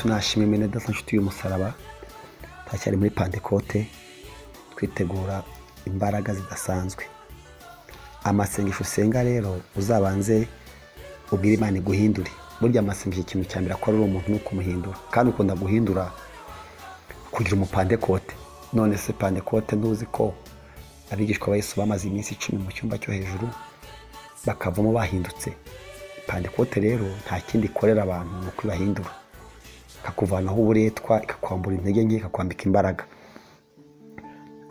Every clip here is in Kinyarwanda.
yesu nashima imene dasa nshuti y'umusaraba. Turacyari muri pantekote twitegura imbaraga zidasanzwe. Amasengesho usenga rero uzabanze ubwire imana iguhindure. Burya amasengesho ikintu cya mbere akora uri umuntu ni ukumuhindura. Kandi ukunda guhindura kugira umupandekote none se pandekote ntuzi ko abigishwa ba bamaze iminsi icumi mu cyumba cyo hejuru bakavamo bahindutse. Pandekote rero nta kindi ikorera abantu ni uko ibahindura ikakuvanaho uburetwa ikakwambura intege nke ikakwambika imbaraga.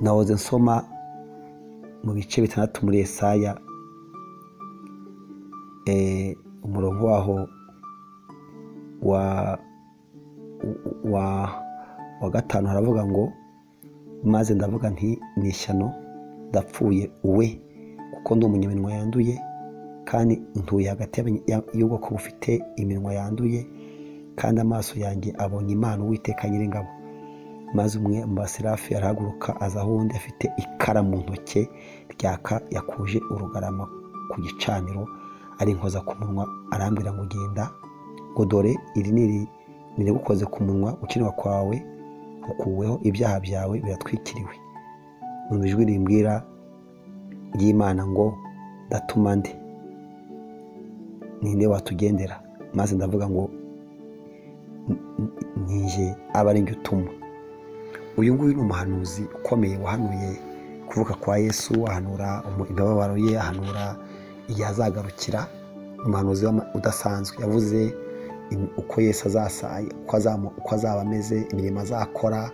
Nahoze nsoma mu bice bitandatu muri esaya eh, umurongo waho wa gatanu haravuga ngo maze ndavuga nti ni ishyano ndapfuye uwe kuko ndi umunyaminwa yanduye kandi ntuye hagati y'ubwoko bufite iminwa yanduye kandi amaso yanjye abonye imana uwiteka nyiringabo. Maze umwe mu baserafi arahaguruka aza aho undi afite ikara mu ntoke ryaka yakuje urugarama ku gicaniro arinkoza ku munwa arambwira ngo genda ngo dore iri ni nirigukoze ku munwa gukinwa kwawe gukuweho ibyaha byawe biratwikiriwe. Numva ijwi rimbwira ry'imana ngo ndatuma nde ninde watugendera? Maze ndavuga ngo nije aba ari njye utuma uyu nguyu ni umuhanuzi ukomeye wahanuye kuvuka kwa yesu ahanura imibabaro ye ahanura igihe azagarukira umuhanuzi udasanzwe yavuze uko yesu azasa uko azaba ameze imirimo azakora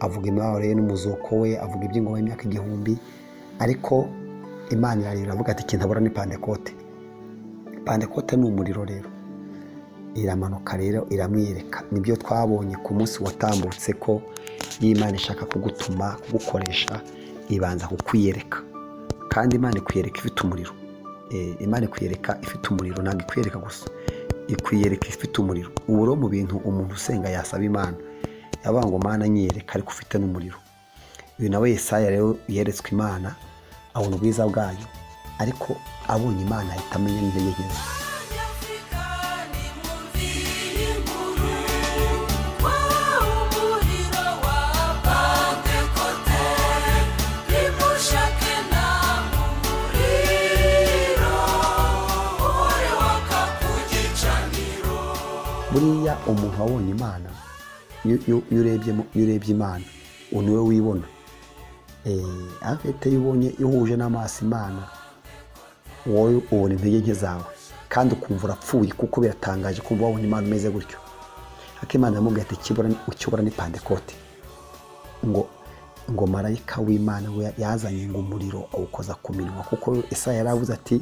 avuga imibabaro ye n'umuzuko we avuga iby'ingoma y'imyaka igihumbi ariko imana irarira iravuga ati ikintu abura ni pandekote pandekote ni umuriro rero iramanuka rero iramwiyereka ni byo twabonye ku munsi watambutse ko iyo imana ishaka kugutuma kugukoresha ibanza kukwiyereka kandi imana ikwiyereka ifite umuriro. Eh, imana ikwiyereka ifite umuriro ntabwo ikwiyereka gusa. Ikwiyereka ifite umuriro. Ubu rero mu bintu umuntu usenga yasaba imana. Yavuga ngo mana nyiyereka ariko ufite n'umuriro. Uyu nawe yesaya rero yeretswe imana abona ubwiza bwayo. Ariko abonye imana ahita amenya n'intege nke ze buriya umuntu wabonye imana. Iyo urebye imana. Uwo ni we wibona. Eh, afite iyo ubonye iyo uhuje n'amaso imana wowe ubona intege nke zawe. Kandi ukumva urapfuye kuko biratangaje kumva wabona imana umeze gutyo. Ariko imana yamubwiye ati ukibura ni pandekote ngo ngo marayika w'imana yazanye ngo umuriro awukoza ku minwa. Kuko Isaya yari avuze ati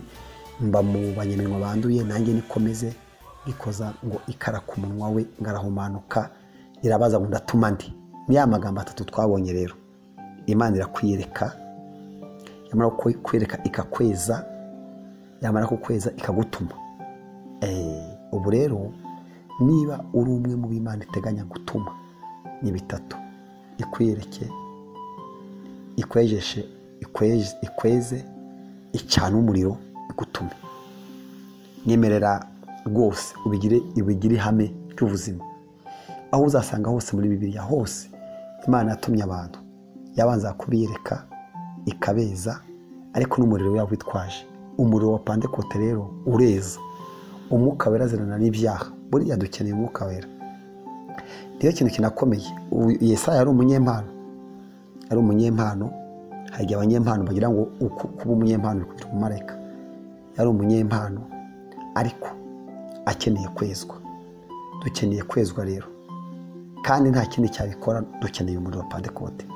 mba mu banyaminwa banduye nanjye nikomeze. Bikoza ngo ikara ku munwa we ngo arahumanuka irabaza ngo ndatuma ndi? Ni ya magambo atatu twabonye rero. Imana irakwiyereka yamara kukwereka ikakweza yamara kukweza ikagutuma. Eh, ubu rero niba uri umwe mu b'imana iteganya gutuma ni bitatu. Ikwiyereke ikwejeshe ikweze icana umuriro igutume. Nyemerera rwose ubigire ubigire ihame ry'ubuzima. Aho uzasanga hose muri bibiliya hose imana yatumye abantu yabanza kubiyereka ikabeza ariko n'umuriro yaba witwaje. Umuriro wa pandekote rero ureza. Umwuka wera azirana n'ibyaha. Buriya dukeneye umwuka wera. Niyo kintu kinakomeye yesaya yari umunyempano. Yari umunyempano hari igihe abanyempano bagira ngo kuba umunyempano kugira umumarayika. Yari umunyempano ariko akeneye kwezwa. Dukeneye kwezwa rero. Kandi nta kindi cyabikora dukeneye umuriro wa pandekote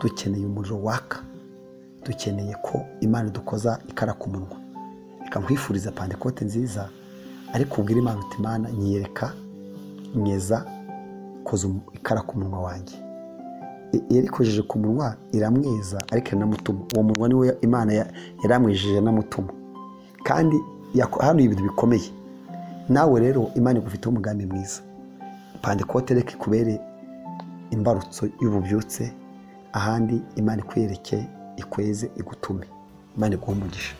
dukeneye umuriro waka. Dukeneye ko imana idukoza ikara ku munwa. Reka nkwifuriza pandekote nziza ariko ubwira imana uti imana nyiyereka nyeza koza ikara ku munwa wanjye. Yarikojeje ku munwa iramweza ariko iranamutuma uwo munwa ni we imana ya- yaramwejeje anamutuma kandi hano ibintu bikomeye. Nawe rero imana igufiteho umugambi mwiza. Pandekote reka ikubere imbarutso y'ububyutse ahandi imana ikwereke ikweze igutume. Imana iguhe umugisha.